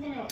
No.